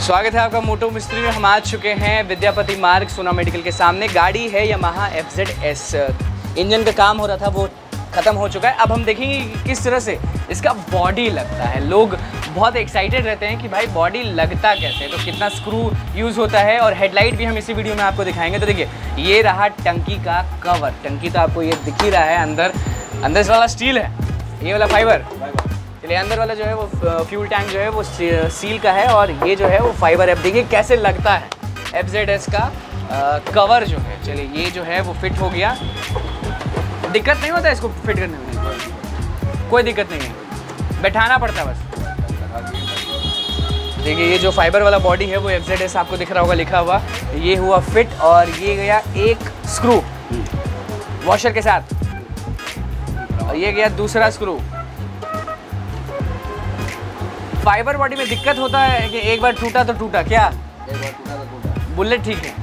स्वागत है आपका मोटो मिस्त्री में। हम आ चुके हैं विद्यापति मार्ग सोना मेडिकल के सामने। गाड़ी है Yamaha F Z S engine का काम हो रहा था, वो ख़त्म हो चुका है। अब हम देखेंगे किस तरह से इसका बॉडी लगता है। लोग बहुत एक्साइटेड रहते हैं कि भाई बॉडी लगता कैसे? तो कितना स्क्रू यूज़ होता है और हेडलाइट भी हम इसी वीडियो में आपको दिखाएँगे। तो देखिए, ये रहा टंकी का कवर टंकी तो आपको ये दिख ही रहा है, अंदर अंदर वाला स्टील है। ये वाला फाइबर चलिए, अंदर वाला जो है वो फ्यूल टैंक जो है वो सील का है और ये जो है वो फाइबर है। देखिए कैसे लगता है। एफ़ का कवर जो है। चलिए, ये जो है वो फिट हो गया। दिक्कत नहीं होता इसको फिट करने में? कोई दिक्कत नहीं है। बैठाना पड़ता है बस। देखिए ये जो फाइबर वाला बॉडी है वो एफ़ एस आपको दिख रहा होगा लिखा हुआ। ये हुआ फिट और ये गया एक स्क्रू वॉशर के साथ। और ये गया दूसरा स्क्रू फाइबर बॉडी में दिक्कत होता है कि एक बार टूटा तो टूटा क्या? बुलेट ठीक है।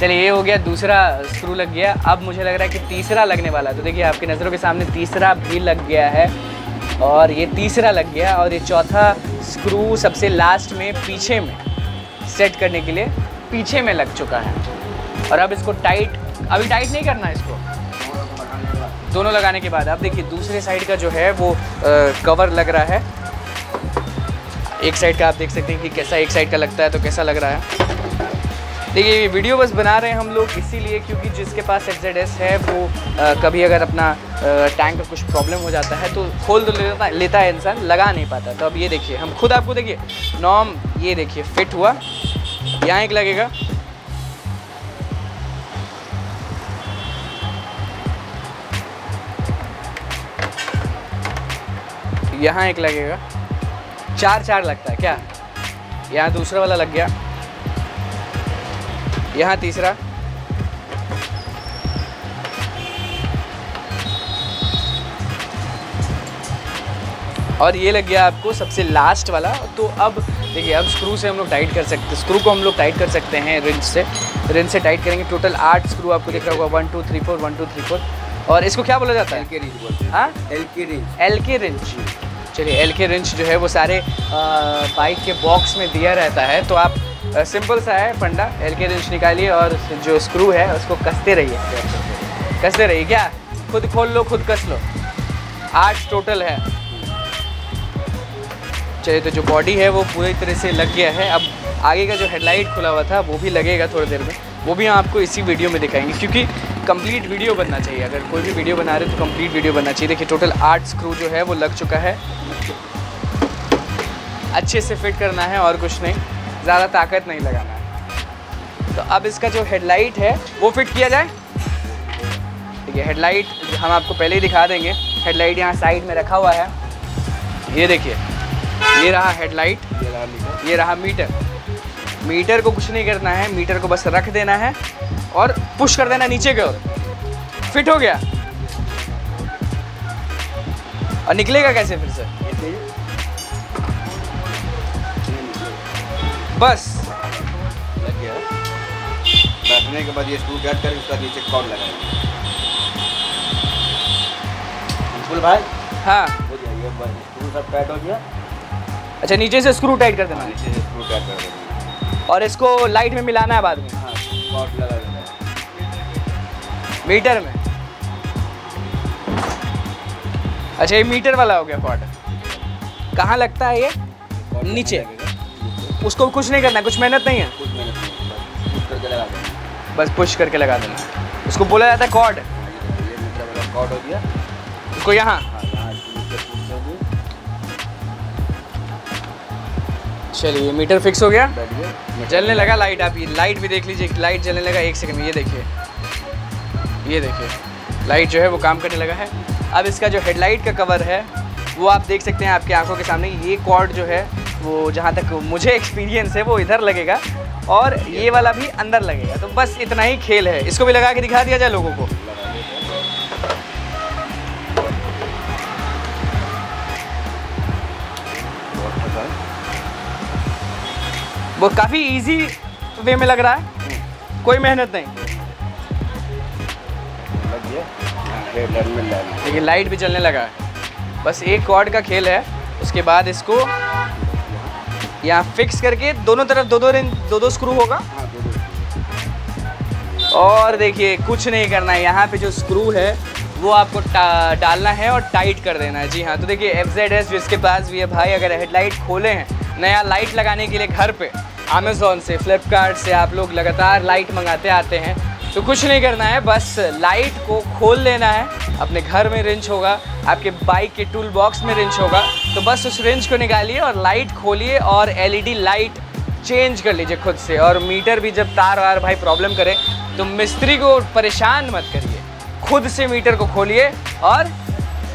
चलिए ये हो गया दूसरा स्क्रू लग गया। अब मुझे लग रहा है कि तीसरा लगने वाला है। तो देखिए आपकी नज़रों के सामने तीसरा भी लग गया है। और ये तीसरा लग गया और ये चौथा स्क्रू सबसे लास्ट में पीछे में सेट करने के लिए पीछे में लग चुका है। और अब इसको टाइट अभी टाइट नहीं करना है इसको। दोनों लगाने के बाद अब देखिए दूसरे साइड का जो है वो आ, कवर लग रहा है। एक साइड का आप देख सकते हैं कि कैसा एक साइड का लगता है तो कैसा लग रहा है। देखिए ये वीडियो बस बना रहे हैं हम लोग इसीलिए क्योंकि जिसके पास एफ़ है वो अ, कभी अगर अपना अ, टैंक का कुछ प्रॉब्लम हो जाता है तो खोल तो लेता लेता है इंसान लगा नहीं पाता तो अब ये देखिए हम खुद आपको देखिए नॉर्म ये देखिए फिट हुआ यहाँ एक लगेगा। यहाँ एक लगेगा चार चार लगता है क्या? यहाँ दूसरा वाला लग गया। यहाँ तीसरा। और ये लग गया आपको सबसे लास्ट वाला। तो अब देखिए अब स्क्रू से हम लोग टाइट कर सकते स्क्रू को हम लोग टाइट कर सकते हैं रिंच से। रिंच से टाइट करेंगे। टोटल आठ स्क्रू आपको दिख रहा होगा। One two three four one two three four और इसको क्या बोला जाता है? के रिंच हाँ। L key wrench L key wrench चलिए एल के रिंच जो है वो सारे बाइक के बॉक्स में दिया रहता है। तो आप सिंपल सा है, फंडा एल के रिंच निकालिए और जो स्क्रू है, उसको कसते रहिए। कसते रहिए क्या? खुद खोल लो, खुद कस लो। आठ टोटल है। चलिए तो जो बॉडी है, वो पूरी तरह से लग गया है। अब आगे का जो हेडलाइट खुला हुआ था, वो भी लगेगा थोड़ी देर में। वो भी हम आपको इसी वीडियो में दिखाएँगे, क्योंकि कंप्लीट वीडियो बनना चाहिए। अगर कोई भी वीडियो बना रहे तो कंप्लीट वीडियो बनना चाहिए। देखिए टोटल आठ स्क्रू जो है, वो लग चुका है। अच्छे से फिट करना है, और कुछ नहीं। ज़्यादा ताकत नहीं लगाना है। तो अब इसका जो हेडलाइट है, वो फिट किया जाए। देखिए हेडलाइट हम आपको पहले ही दिखा देंगे। हेडलाइट यहाँ साइड में रखा हुआ है। ये देखिए, ये रहा हेडलाइट ये रहा मीटर मीटर को कुछ नहीं करना है मीटर को बस रख देना है और पुश कर देना नीचे की ओर। फिट हो गया। और निकलेगा कैसे फिर से? बस। लग गया बैठने के बाद ये स्क्रू कट करके उसका नीचे कॉर्ड लगाएँगे? बिल्कुल भाई? हाँ। हो बस स्क्रू सब टाइट हो गया। अच्छा नीचे से स्क्रू टाइट कर देना। नीचे से स्क्रू टाइट कर देंगे और इसको लाइट में मिलाना है बाद में। हाँ कॉर्ड लगा देना। मीटर में। अच्छा ये मीटर वाला हो गया कॉर्ड कहाँ लगता है ये? नीचे। उसको कुछ नहीं करना है कुछ मेहनत नहीं है। कुछ मेहनत नहीं है, बस पुश करके लगा देना। उसको बोला जाता है कॉर्ड हाँ, कॉर्ड हो गया। उसको यहाँ। हाँ चलिए मीटर फिक्स हो गया। जलने लगा लाइट आप ये लाइट भी देख लीजिए लाइट जलने लगा एक सेकंड में ये देखिए। ये देखिए लाइट जो है वो काम करने लगा है। अब इसका जो हेडलाइट का कवर है वो आप देख सकते हैं आपकी आँखों के सामने ये कॉर्ड जो है वो जहाँ तक मुझे एक्सपीरियंस है, वो इधर लगेगा और ये वाला भी अंदर लगेगा। तो बस इतना ही खेल है। इसको भी लगा के दिखा दिया जाए लोगों को। वो काफ़ी इजी वे में लग रहा है। कोई मेहनत नहीं। लाइट भी चलने लगा है। बस एक कॉर्ड का खेल है। उसके बाद इसको यहाँ फिक्स करके दोनों तरफ़ दो दो रिंग दो दो स्क्रू होगा? हाँ दो दो और देखिए कुछ नहीं करना है। यहाँ पे जो स्क्रू है वो आपको डालना है और टाइट कर देना है। जी हाँ तो देखिए एफ़ जेड एस जिसके पास भी है। भाई अगर हेडलाइट खोले हैं नया लाइट लगाने के लिए घर पे अमेज़ोन से फ्लिपकार्ट से आप लोग लगातार लाइट मंगाते आते हैं तो कुछ नहीं करना है, बस लाइट को खोल लेना है। अपने घर में रेंज होगा, आपके बाइक के टूल बॉक्स में रेंज होगा। तो बस उस रेंज को निकालिए और लाइट खोलिए और एलईडी लाइट चेंज कर लीजिए खुद से। और मीटर भी जब तार वार भाई प्रॉब्लम करे तो मिस्त्री को परेशान मत करिए। खुद से मीटर को खोलिए और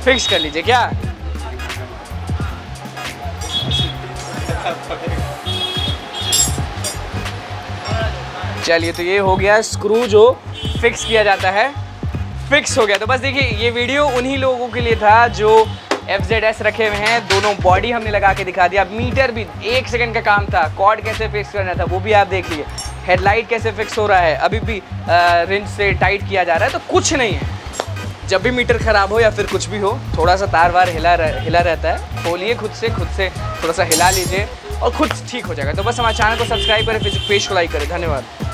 फिक्स कर लीजिए, क्या? चलिए तो ये हो गया स्क्रू जो फिक्स किया जाता है। फिक्स हो गया। तो बस देखिए ये वीडियो उन्हीं लोगों के लिए था जो एफ़ जेड एस रखे हुए हैं। दोनों बॉडी हमने लगा के दिखा दिया। मीटर भी एक सेकंड का काम था। कॉर्ड कैसे फिक्स करना था वो भी आप देख लिए हेडलाइट कैसे फिक्स हो रहा है अभी भी रिंच से टाइट किया जा रहा है तो कुछ नहीं है। जब भी मीटर ख़राब हो या फिर कुछ भी हो थोड़ा सा तार वार हिला रह, हिला रहता है। खोलिए खुद से खुद से थोड़ा सा हिला लीजिए और खुद ठीक हो जाएगा। तो बस हमारे चैनल को सब्सक्राइब करें फेसबुक पेज को लाइक करें। धन्यवाद।